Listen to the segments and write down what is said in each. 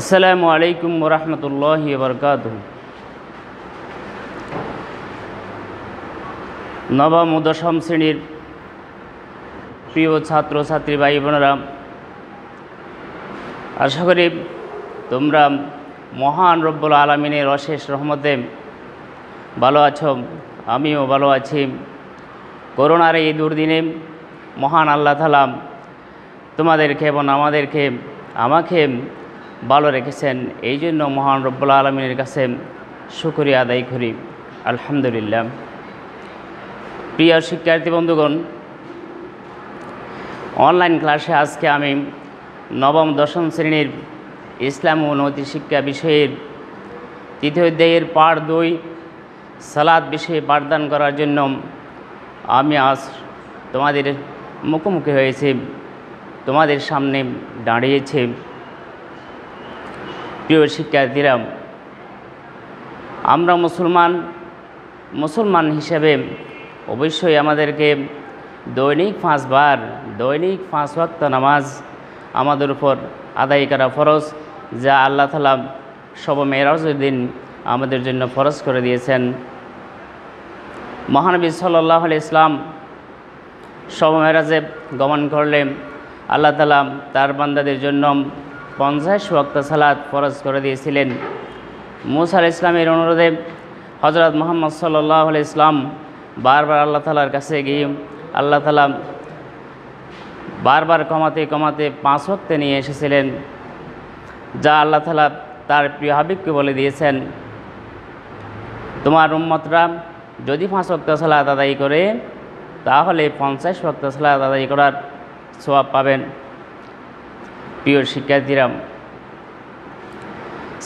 আসসালামু আলাইকুম রহমতুল্লাহ বরকাত নবম ও দশম শ্রেণির প্রিয় ছাত্র ছাত্রী ভাই বোনেরা আশা করি তোমরা মহান রব্বুল আলমিনের অশেষ রহমতে ভালো আছো, আমিও ভালো আছি। করোনার এই দুর্দিনে মহান আল্লাহ তালা তোমাদেরকে এবং আমাদেরকে, আমাকে ভালো রেখেছেন। এই জন্য মহান রব্বুল আলমিনের কাছে শুকরিয়া আদায় করি। আলহামদুলিল্লাহ। প্রিয় শিক্ষার্থী বন্ধুগণ অনলাইন ক্লাসে আজকে আমি নবম, দশম শ্রেণির ইসলাম ও শিক্ষা বিষয়ের তৃতীয় অধ্যায়ের পাঠ দুই সালাদ বিষয়ে পাঠদান করার জন্য আমি আজ তোমাদের মুখোমুখি হয়েছে। তোমাদের সামনে দাঁড়িয়েছে। প্রিয় শিক্ষার্থীরা, আমরা মুসলমান মুসলমান হিসেবে অবশ্যই আমাদেরকে দৈনিক পাঁচবার, দৈনিক পাঁচ ওয়াক্ত নামাজ আমাদের উপর আদায় করা ফরজ, যা আল্লাহ তালা সব মেয়েরাজের দিন আমাদের জন্য ফরজ করে দিয়েছেন। মহানবী সাল্লাহ ইসলাম সব মেয়েরাজে গমন করলে আল্লাহ তালা তার বান্দাদের জন্য পঞ্চাশ ওয়াক্ত সালাদ ফরজ করে দিয়েছিলেন। মুসা আল ইসলামের অনুরোধে হজরত মোহাম্মদ সাল্লাহ ইসলাম বারবার আল্লাহ তালার কাছে গিয়ে আল্লাহ তালা বারবার কমাতে কমাতে পাঁচ ওয়াক্তে নিয়ে এসেছিলেন, যা আল্লাহ তালা তার প্রিয় হাবিবকে বলে দিয়েছেন, তোমার উম্মতরা যদি পাঁচ ওয়াক্ত সালাদ আদায় করে, তাহলে পঞ্চাশ ওয়াক্ত সালাদ আদায় করার সোয়াব পাবেন। প্রিয় শিক্ষার্থীরা,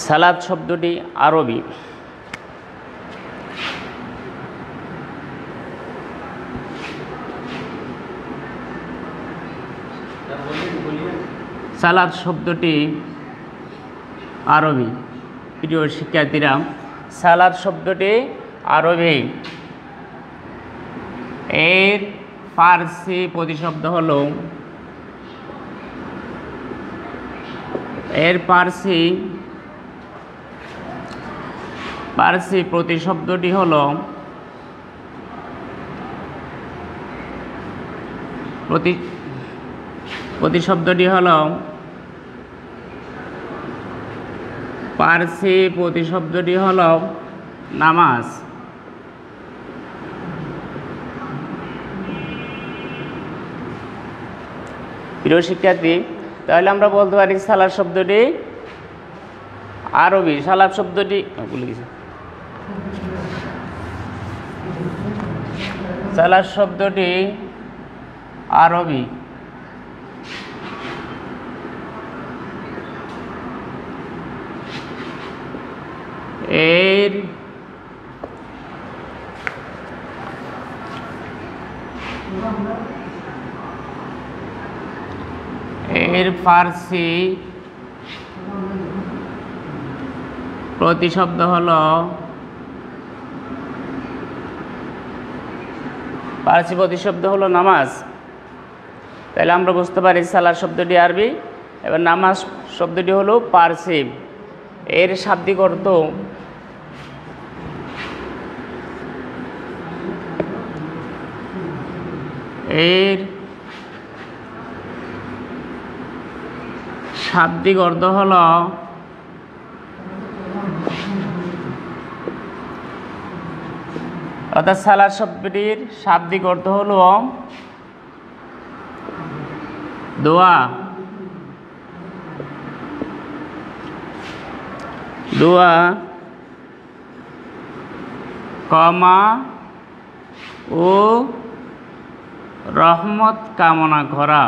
সালাদ শব্দটি আরবি। সালাদ শব্দটি আরবি। প্রিয় শিক্ষার্থীরা, সালাদ শব্দটি আরবি। এর ফার্সি প্রতিশব্দ হল এর পার্সি পার্সি প্রতিশব্দটি হল প্রতি প্রতিশব্দটি হল পার্সি প্রতিশব্দটি হল নামাজ। প্রিয় শিক্ষার্থী তাহলে আমরা বলতে পারি সালাদ শব্দটি আরবি সালাদ শব্দটি ভুলে সালাদ শব্দটি আরবি। এর এর ফার্সি প্রতিশব্দ হল ফার্সি প্রতিশব্দ হলো নামাজ। তাহলে আমরা বুঝতে পারি সালার শব্দটি আরবি। এবার নামাজ শব্দটি হলো পার্সি। এর শাব্দিক অর্থ এর শাব্দিক অর্থ হল অর্থাৎ সালার শব্দটির শাব্দিক অর্থ হল দোয়া। দোয়া কমা ও রহমত কামনা করা।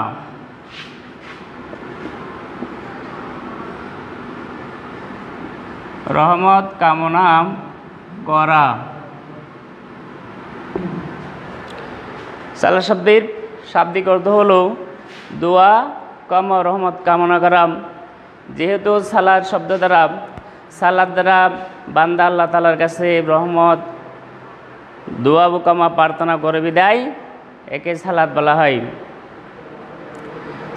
রহমত কামনা করা। সালা শব্দের শাব্দিক অর্থ হলো, দোয়া, কম, রহমত কামনা করা। যেহেতু সালাদ শব্দ দ্বারা, সালাদ দ্বারা বান্দা আল্লাহ তালার কাছে রহমত, দোয়া বুকামা প্রার্থনা করে বিদায়, একে সালাদ বলা হয়।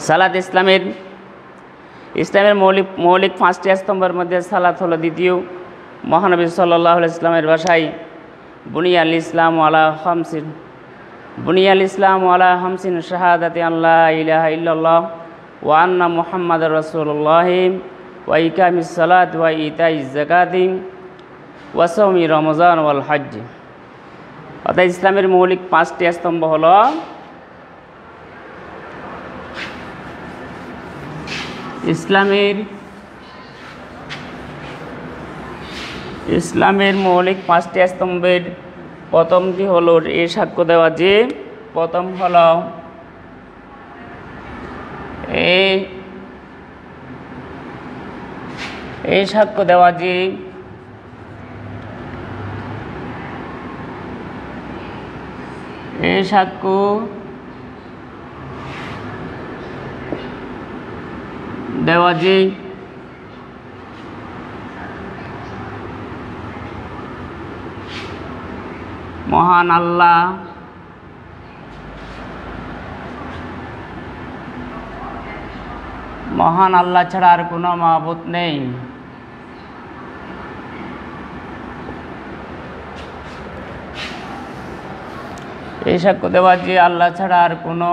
সালাদ ইসলামের ইসলামের মৌলিক মৌলিক পাঁচটি স্তম্ভের মধ্যে সালাত হলো দ্বিতীয়, মহানবী সাল্লাহ ইসলামের ভাষায় বুনিয়াল ইসলাম আলা হামসিন বুনিয়াল ইসলাম আলা হামসিন শাহাদাতি আল্লাহ ইলাহা ইল্লাল্লাহ, ওয়া আন্না মুহাম্মদ রসুল্লাহ ওয়া সালাত, ওয়া ইতাই জাকাতি ওয়া সৌমি রমজান ওয়াল হজ অর্থাৎ ইসলামের মৌলিক পাঁচটি স্তম্ভ হলো ইসলামের ইসলামের মৌলিক পাঁচটি স্তম্ভের প্রথমটি হলো এ সাক্ষ্য দেওয়া যে, প্রথম হলো এই সাক্ষ্য দেওয়া যে এই সাক্ষ্য দেওয়া যে মহান আল্লাহ মহান আল্লাহ ছাড়া আর কোনো মাহবুত নেই। এই সাক্ষ্য দেওয়া যে আল্লাহ ছাড়া আর কোনো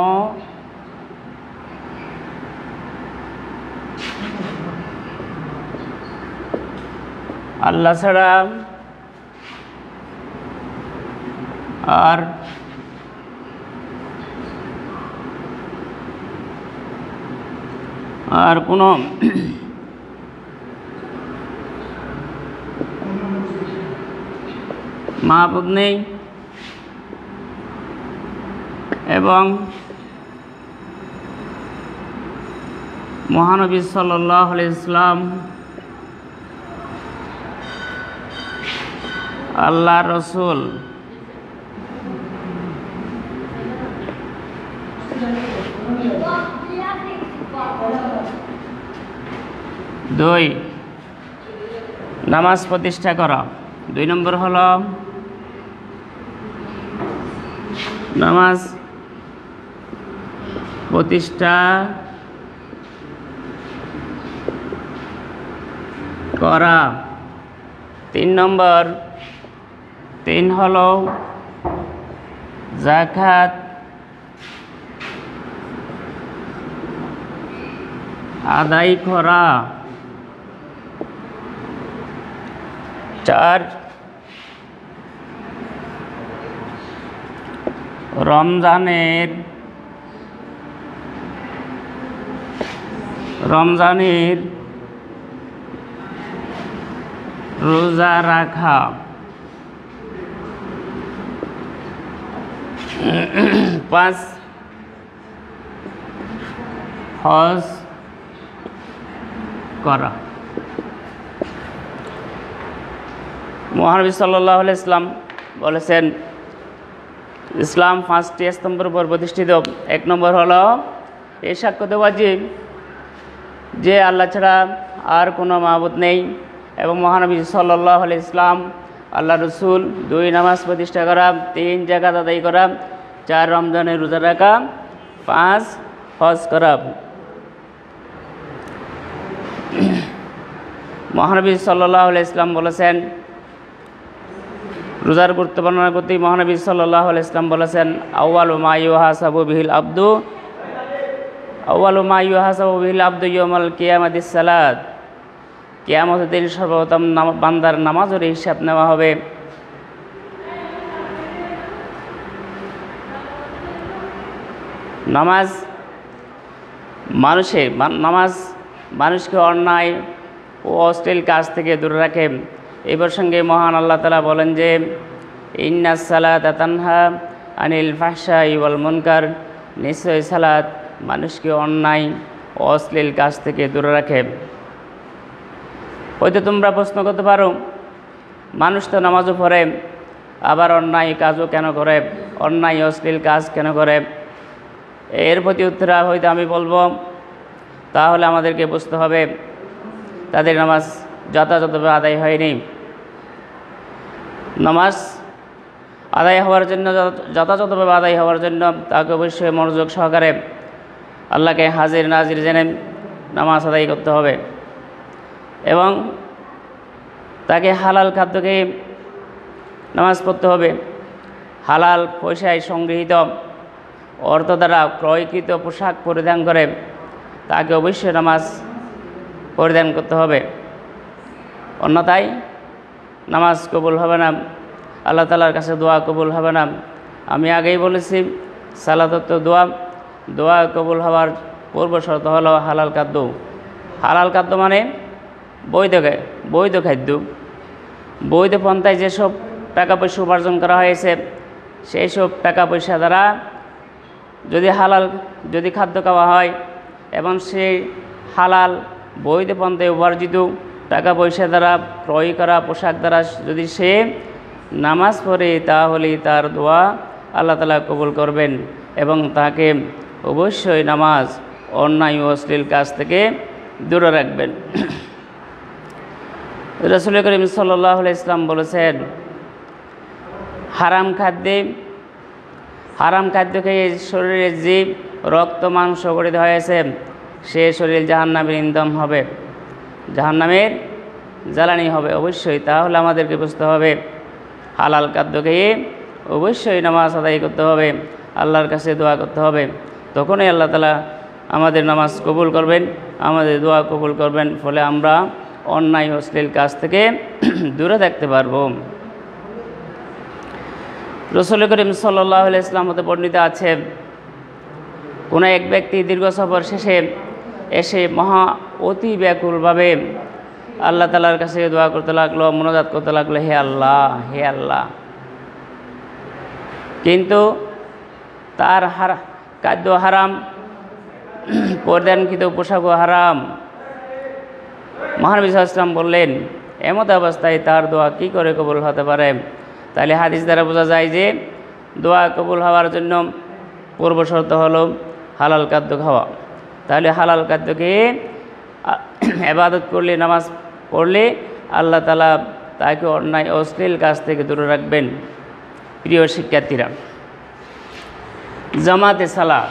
আল্লাহ ছাড়া আর আর কোনো মাহবুদ নেই এবং মহানবী সাল্লাহ ইসলাম আল্লাহ রসুল। দুই নামাজ প্রতিষ্ঠা করা। দুই নম্বর হল নামাজ প্রতিষ্ঠা করা। তিন নম্বর তিন হল জাকাত আদায় করা। চার রমজানের রমজানের রোজা রাখা। পাঁচ, হজ করা। মহানবী সাল্লাহ ইসলাম বলেছেন, ইসলাম পাঁচটি স্তম্ভের উপর প্রতিষ্ঠিত। এক নম্বর হলো, এই সাক্ষ্য দেওয়া যে যে আল্লাহ ছাড়া আর কোনো মাহবুদ নেই এবং মহানবী সাল্লাহ ইসলাম আল্লাহ রসুল দুই নামাজ প্রতিষ্ঠা করা, তিন জায়গা আদায় করা চার রমজানের রোজা রাখা, পাঁচ হজ করা। মহানবী সাল্লাহ ইসলাম বলেছেন, রোজার গুরুত্ব বর্ণনা করতে মহানবী সাল্লাহ ইসলাম বলেছেন আউ্বাল মাইহা সাবু বিহিল আব্দু আউ্বাল মাইহা সাবু বিহিল আব্দু ইয়মাল কিয়ামাদিস সালাদ কেয়ামতের দিন সর্বপ্রথম বান্দার নামাজের হিসাব নেওয়া হবে। নামাজ মানুষে নামাজ মানুষকে অন্যায় ও অশ্লীল কাজ থেকে দূরে রাখে। এই প্রসঙ্গে মহান আল্লাহ তালা বলেন যে, ইন্না সালাত তানহা আনিল ফাহসা ইওয়াল মুনকার। নিশ্চয় সালাত মানুষকে অন্যায় ও অশ্লীল কাজ থেকে দূরে রাখে। হয়তো তোমরা প্রশ্ন করতে পারো, মানুষ তো নামাজও পড়ে, আবার অন্যায় কাজও কেন করে? অন্যায় অশ্লীল কাজ কেন করে? এর প্রতি উত্তরা হয়তো আমি বলব, তাহলে আমাদেরকে বুঝতে হবে, তাদের নামাজ যথাযথভাবে আদায় হয়নি। নামাজ আদায় হওয়ার জন্য যথাযথভাবে আদায় হওয়ার জন্য তাকে অবশ্যই মনোযোগ সহকারে আল্লাহকে হাজির নাজির জেনে নামাজ আদায় করতে হবে এবং তাকে হালাল খাদ্যকে নামাজ পড়তে হবে। হালাল পয়সায় সংগৃহীত অর্থ দ্বারা ক্রয়কৃত পোশাক পরিধান করে, তাকে অবশ্যই নামাজ পরিধান করতে হবে। অন্যথায় নামাজ কবুল হবে না, আল্লাহ তালার কাছে দোয়া কবুল হবে না। আমি আগেই বলেছি সালাদত্ত দোয়া। দোয়া কবুল হওয়ার পূর্ব শর্ত হলো হালাল খাদ্য। হালাল খাদ্য মানে বৈধ বৈধ খাদ্য। বৈধ পন্থায় যেসব টাকা পয়সা উপার্জন করা হয়েছে সেই সব টাকা পয়সা দ্বারা যদি হালাল যদি খাদ্য খাওয়া হয় এবং সেই হালাল বৈধ পন্থায় উপার্জিত টাকা পয়সা দ্বারা ক্রয় করা পোশাক দ্বারা যদি সে নামাজ পড়ে, তাহলে তার দোয়া আল্লাহ তালা কবুল করবেন এবং তাকে অবশ্যই নামাজ অন্যায় ও অশ্লীল কাজ থেকে দূরে রাখবেন। রসুল করিম সাল্লাহ ইসলাম বলেছেন, হারাম খাদ্যে হারাম খাদ্য খেয়ে শরীরের জীব রক্ত, মাংস গঠিত হয়েছে, সে শরীর জাহান্নামের ইন্ধন হবে। জাহান্নামের জ্বালানি হবে অবশ্যই, তাহলে আমাদেরকে বুঝতে হবে, হালাল খাদ্য খেয়ে অবশ্যই নামাজ আদায় করতে হবে, আল্লাহর কাছে দোয়া করতে হবে। তখনই আল্লাহ তালা আমাদের নামাজ কবুল করবেন, আমাদের দোয়া কবুল করবেন, ফলে আমরা অন্যায় অশ্লীল কাজ থেকে দূরে থাকতে পারব। রসুল করিম সাল্লাহ ইসলাম হতে বর্ণিত আছে, কোনো এক ব্যক্তি দীর্ঘ সফর শেষে এসে মহা অতি ব্যাকুলভাবে আল্লাহ তালার কাছে দোয়া করতে লাগল, মনোজাত করতে লাগল, হে আল্লাহ হে আল্লাহ। কিন্তু তার হারা, খাদ্য হারাম পরিধানকৃত পোশাকও হারাম। মহানবী ইসলাম বললেন, এমত অবস্থায় তার দোয়া কি করে কবল হতে পারে? তাহলে হাদিস দ্বারা বোঝা যায় যে দোয়া কবুল হওয়ার জন্য পূর্ব শর্ত হলো হালাল খাদ্য খাওয়া। তাহলে হালাল খাদ্য খেয়ে আ- এবাদত করলে, নামাজ পড়লে আল্লাহ তালা তাকে অন্যায়, অশ্লীল কাজ থেকে দূরে রাখবেন। প্রিয় শিক্ষার্থীরা, জামাতে সালা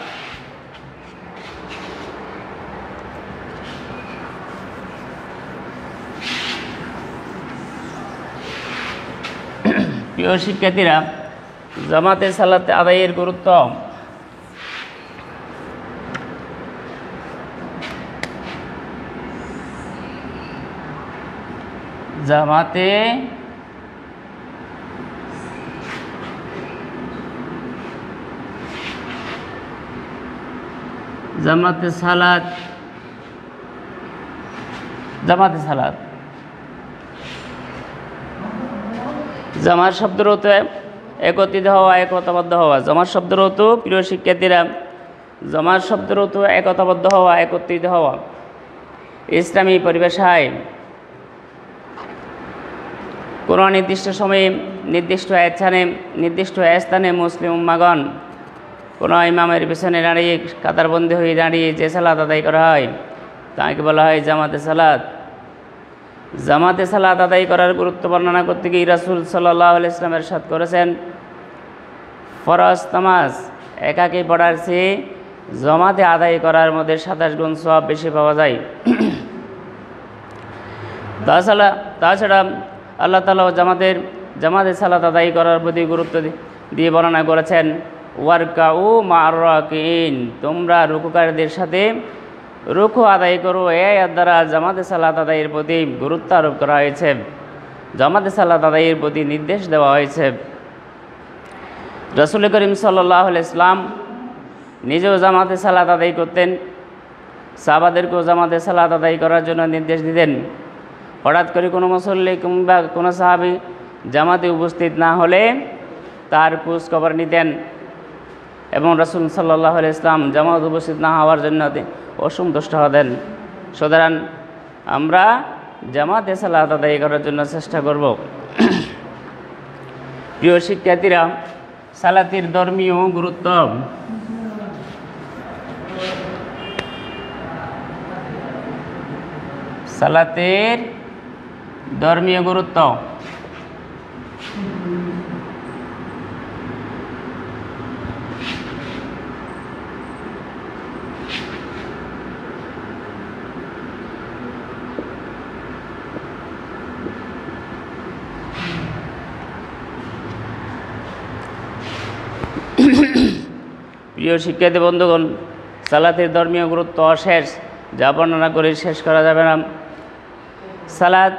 প্রিয় শিক্ষার্থীরা জামাতে সালাত আদায়ের গুরুত্ব। জামাতে জামাতে সালাত জামাতে সালাত। জামার শব্দের অর্থ একত্রিত হওয়া, একতাবদ্ধ হওয়া। জমার শব্দের অর্থ প্রিয় শিক্ষার্থীরা, জমার শব্দের অর্থ একতাবদ্ধ হওয়া, একত্রিত হওয়া। ইসলামী পরিবেশায় কোনো নির্দিষ্ট সময়ে, নির্দিষ্ট স্থানে নির্দিষ্ট স্থানে মুসলিম উম্মাগণ কোনো ইমামের পিছনে দাঁড়িয়ে কাতারবন্দি হয়ে দাঁড়িয়ে যে সালাত আদায় করা হয়, তাকে বলা হয় জামাতে সালাত। জামাতে সালাত আদায় করার গুরুত্ব বর্ণনা করতে গিয়ে রাসুল সাল্লাহ ইসলামের সাথ করেছেন। ফরজ তামাজ একাকে পড়ার চেয়ে জমাতে আদায় করার মধ্যে সাতাশ গুণ সব বেশি পাওয়া যায়। তাছাড়া তাছাড়া আল্লাহ তালা জামাতের, জামাতে সালাত আদায় করার প্রতি গুরুত্ব দিয়ে বর্ণনা করেছেন ওয়ার্কা ও মারিন তোমরা রুকুকারীদের সাথে রুকু আদায় করো, এ আয়াত দ্বারা জামাতে সালাত আদায়ের প্রতি গুরুত্ব আরোপ করা হয়েছে। জামাতে সালাত আদায়ের প্রতি নির্দেশ দেওয়া হয়েছে। রসুল করিম সাল্লাহ ইসলাম নিজেও জামাতে সালাত আদায় করতেন। সাহাবাদেরকেও জামাতে সালাত আদায় করার জন্য নির্দেশ দিতেন। হঠাৎ করে কোনো মুসল্লি কিংবা কোনো সাহাবি জামাতে উপস্থিত না হলে তার খোঁজ খবর নিতেন এবং রসুল সাল্লাহ ইসলাম জামাত উপস্থিত না হওয়ার জন্য অসন্তুষ্ট হতেন সুতরাং আমরা জামাতে সালাত আদায় করার জন্য চেষ্টা করব। প্রিয় শিক্ষার্থীরা, সালাতির ধর্মীয় গুরুত্ব। সালাতের ধর্মীয় গুরুত্ব। প্রিয় শিক্ষার্থী বন্ধুগণ, সালাতের ধর্মীয় গুরুত্ব অশেষ, যা বর্ণনা করে শেষ করা যাবে না। সালাদ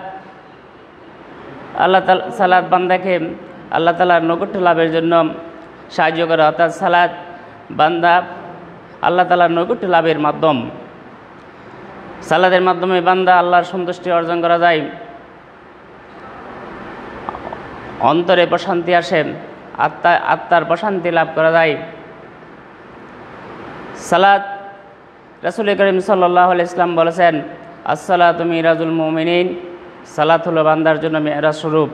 আল্লাহ তালা সালাদ বান্দাকে আল্লাহ তালার নৈকট্য লাভের জন্য সাহায্য করে। অর্থাৎ সালাদ বান্দা আল্লাহ তালার নৈকট্য লাভের মাধ্যম। সালাদের মাধ্যমে বান্দা আল্লাহর সন্তুষ্টি অর্জন করা যায়। অন্তরে প্রশান্তি আসে, আত্মা, আত্মার প্রশান্তি লাভ করা যায়। সালাদ রাসুল করিম সাল্লাহ ইসলাম বলেছেন আসসালা তুমি রাজুল মোমিনিন সালাত হলো বান্দার জন্য মেয়েরা স্বরূপ।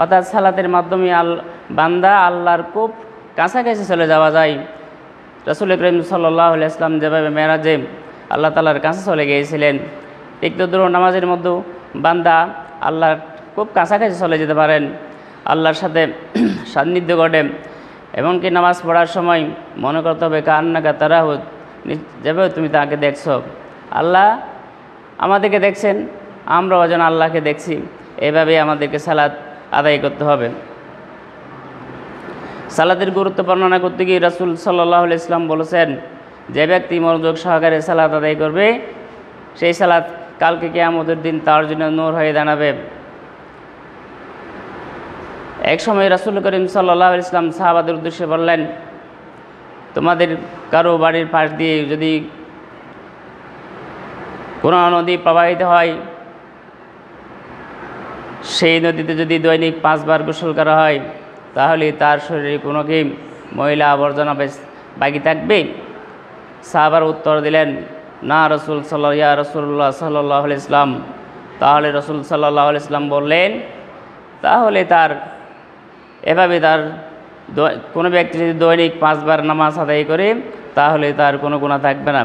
অর্থাৎ সালাতের মাধ্যমে আল, বান্দা আল্লাহর খুব কাছাকাছি চলে যাওয়া যায়। রসুল করিম সাল্লাহ ইসলাম যেভাবে মেয়েরাজে আল্লাহ তালার কাছে চলে গিয়েছিলেন, ঠিক তদ্রুপ নামাজের মধ্যেও বান্দা আল্লাহর খুব কাছাকাছি চলে যেতে পারেন। আল্লাহর সাথে সান্নিধ্য ঘটে। এমনকি নামাজ পড়ার সময় মনে করতে হবে কান্নাকা তারা যেভাবে তুমি তাকে দেখছ। আল্লাহ আমাদেরকে দেখছেন, আমরাও যেন আল্লাহকে দেখছি। এভাবে আমাদেরকে সালাদ আদায় করতে হবে। সালাদের গুরুত্ব বর্ণনা করতে গিয়ে রাসুল সাল্লাহ ইসলাম বলেছেন, যে ব্যক্তি মনোযোগ সহকারে সালাদ আদায় করবে, সেই সালাদ কালকে কেয়ামতের দিন তার জন্য নূর হয়ে দাঁড়াবে। এক সময় রাসুল করিম সাল্লাহ ইসলাম সাহাবাদের উদ্দেশ্যে বললেন, তোমাদের কারও বাড়ির পাশ দিয়ে যদি কোনো নদী প্রবাহিত হয়, সেই নদীতে যদি দৈনিক পাঁচবার গোসল করা হয়, তাহলে তার শরীরে কোনো কি মহিলা আবর্জনা বাকি থাকবে? সাহাবার উত্তর দিলেন, না রসুল সাল্লাহ ইয়া রসুল্লাহ সাল্লাহ ইসলাম তাহলে রসুল সাল্লাহ ইসলাম বললেন, তাহলে তার এভাবে তার কোনো ব্যক্তি যদি দৈনিক পাঁচবার নামাজ আদায় করে, তাহলে তার কোনো গুণা থাকবে না।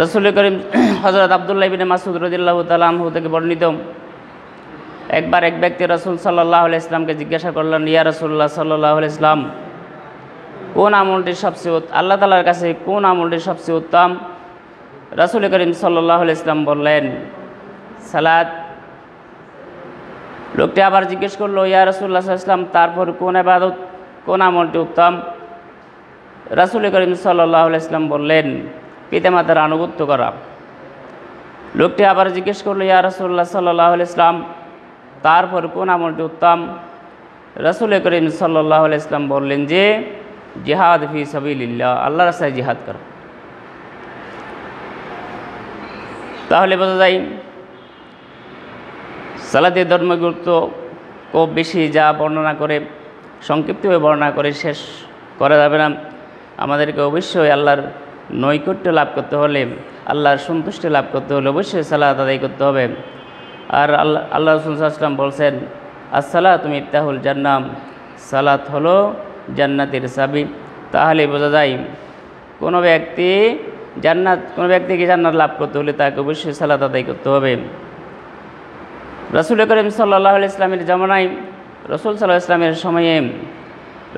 রসুল করিম হজরত আবদুল্লাহ বিন মাসুদ রদিল্লাহ তালাহু থেকে বর্ণিত, একবার এক ব্যক্তি রসুল সাল্লাহ ইসলামকে জিজ্ঞাসা করলেন, ইয়া রসুল্লাহ সাল্লাহ ইসলাম কোন আমলটি সবচেয়ে আল্লাহ তালার কাছে কোন আমলটি সবচেয়ে উত্তম? রসুল করিম সাল্লাহ ইসলাম বললেন সালাদ লোকটি আবার জিজ্ঞেস করল, ইয়া রসুল্লাহ ইসলাম তারপর কোন আবাদত কোন আমলটি উত্তম? রাসুল করিম সাল্লাহ ইসলাম বললেন, পিতামাতার আনুগত্য করা। লোকটি আবার জিজ্ঞেস করল, ইয়া রসুল্লাহ সাল্লাহ ইসলাম তারপর কোন আমলটি উত্তম? রসুল করিম সাল্লাহ ইসলাম বললেন যে, জিহাদ ফি সাবিল্লাহ আল্লাহ রাস্তায় জিহাদ করা। তাহলে বোঝা যায় সালাদের ধর্ম গুরুত্ব খুব বেশি যা বর্ণনা করে, সংক্ষিপ্তভাবে বর্ণনা করে শেষ করা যাবে না। আমাদেরকে অবশ্যই আল্লাহর নৈকট্য লাভ করতে হলে, আল্লাহর সন্তুষ্টি লাভ করতে হলে অবশ্যই সালাদ আদায় করতে হবে। আর আল্লাহ আল্লাহ রসুলাম বলছেন আসসালা তুমি ইত্তাহুল জান্নাম সালাত হলো জান্নাতের সাবি তাহলে বোঝা যায়, কোনো ব্যক্তি জান্নাত, কোনো ব্যক্তিকে জান্নাত লাভ করতে হলে তাকে অবশ্যই সালাত আদায় করতে হবে। রসুল করিম সাল্লাহ ইসলামের জামানায়, রসুল সাল্লাহ ইসলামের সময়ে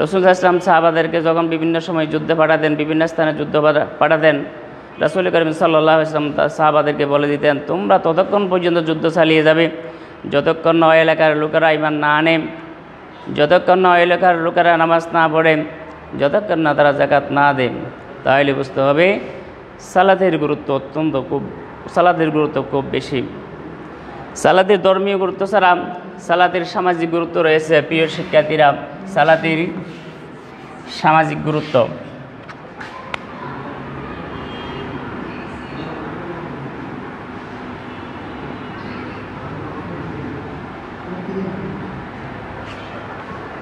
রসুল ইসলাম সাহাবাদেরকে যখন বিভিন্ন সময় যুদ্ধে পাঠাতেন বিভিন্ন স্থানে যুদ্ধ পাঠাতেন রসুল করিম সাল্লাহ ইসলাম সাহাবাদেরকে বলে দিতেন, তোমরা ততক্ষণ পর্যন্ত যুদ্ধ চালিয়ে যাবে। যতক্ষণ নয় এলাকার লোকেরা ইমান না আনে, যতক্ষণ নয় এলাকার লোকেরা নামাজ না পড়ে, যতক্ষণ না তারা জাকাত না দেন তাহলে বুঝতে হবে সালাদের গুরুত্ব অত্যন্ত খুব সালাদের গুরুত্ব খুব বেশি। সালাদের ধর্মীয় গুরুত্ব ছাড়া সালাতের সামাজিক গুরুত্ব রয়েছে প্রিয় শিক্ষার্থীরা, সালাতের সামাজিক গুরুত্ব।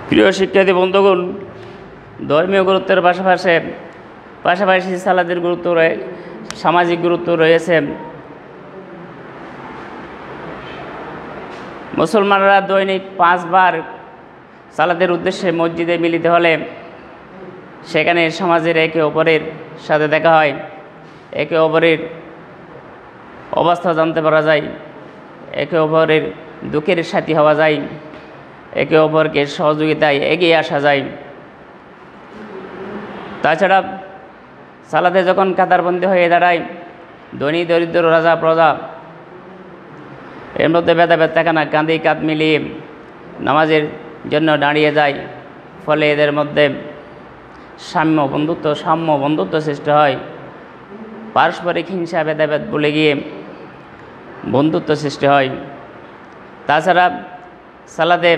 প্রিয় শিক্ষার্থী বন্ধুগণ, ধর্মীয় গুরুত্বের পাশাপাশি পাশাপাশি সালাদের গুরুত্ব রয়ে, সামাজিক গুরুত্ব রয়েছে মুসলমানরা দৈনিক পাঁচবার সালাদের উদ্দেশ্যে মসজিদে মিলিত হলে সেখানে সমাজের একে অপরের সাথে দেখা হয়। একে অপরের অবস্থা জানতে পারা যায়। একে অপরের দুঃখের সাথী হওয়া যায়। একে অপরকে সহযোগিতায় এগিয়ে আসা যায়। তাছাড়া সালাদে যখন কাতারবন্দি হয়ে দাঁড়ায়, ধনী, দরিদ্র, রাজা, প্রজা এর মধ্যে ভেদাভেদ থাকে না। কাঁদি কাঁধ মিলিয়ে নামাজের জন্য দাঁড়িয়ে যায়। ফলে এদের মধ্যে সাম্য বন্ধুত্ব সাম্য বন্ধুত্ব সৃষ্টি হয়। পারস্পরিক হিংসা, ভেদাভেদ বলে গিয়ে বন্ধুত্ব সৃষ্টি হয়। তাছাড়া সালাদে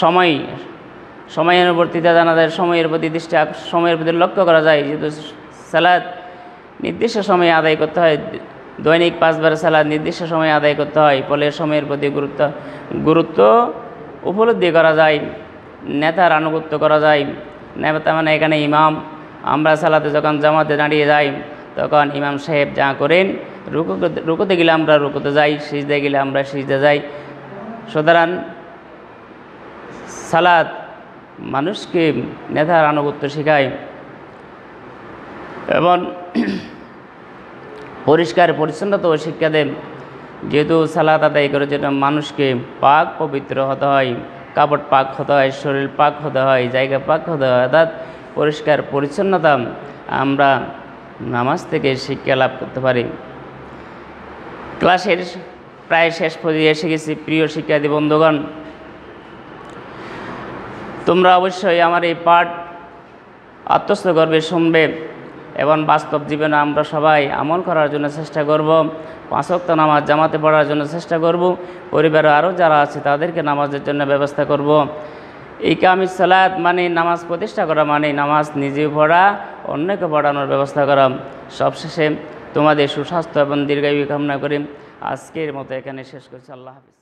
সময় সময়ের জানা যায় সময়ের প্রতি দৃষ্টি সময়ের প্রতি লক্ষ্য করা যায়। যেহেতু সালাদ নির্দিষ্ট সময়ে আদায় করতে হয়। দৈনিক পাঁচবার সালাদ নির্দিষ্ট সময়ে আদায় করতে হয়। ফলে সময়ের প্রতি গুরুত্ব গুরুত্ব উপলব্ধি করা যায়। নেতার আনুগত্য করা যায়। নেতা মানে এখানে ইমাম। আমরা সালাতে যখন জামাতে দাঁড়িয়ে যাই, তখন ইমাম সাহেব যা করেন রুকু রুকুতে গেলে আমরা রুকুতে যাই সিজদে গেলে আমরা সিজদে যাই। সুতরাং সালাদ মানুষকে নেতার আনুগত্য শেখায়। এবং পরিষ্কার, পরিচ্ছন্নতা ও শিক্ষা দেন যেহেতু সালাদ আদায় করে যেটা মানুষকে পাক, পবিত্র হতে হয়, কাপড় পাক হতে হয়, শরীর পাক হতে হয়, জায়গা পাক হতে হয়, অর্থাৎ পরিষ্কার, পরিচ্ছন্নতা আমরা নামাজ থেকে শিক্ষা লাভ করতে পারি। ক্লাসের প্রায় শেষ পর্যায়ে এসে গেছি, প্রিয় শিক্ষার্থী বন্ধুগণ। তোমরা অবশ্যই আমার এই পাঠ আত্মস্থ গর্বে শুনবে। এবং বাস্তব জীবনে আমরা সবাই আমল করার জন্য চেষ্টা করব পাঁচক্ত নামাজ জামাতে পড়ার জন্য চেষ্টা করব পরিবারে আরও যারা আছে তাদেরকে নামাজের জন্য ব্যবস্থা করব। এই কামি সালাদ মানে নামাজ প্রতিষ্ঠা করা মানে নামাজ নিজে পড়া, অন্যকে পড়ানোর ব্যবস্থা করা। সবশেষে তোমাদের সুস্বাস্থ্য এবং দীর্ঘায়ু কামনা করি। আজকের মতো এখানে শেষ করছি। আল্লাহ হাফিজ।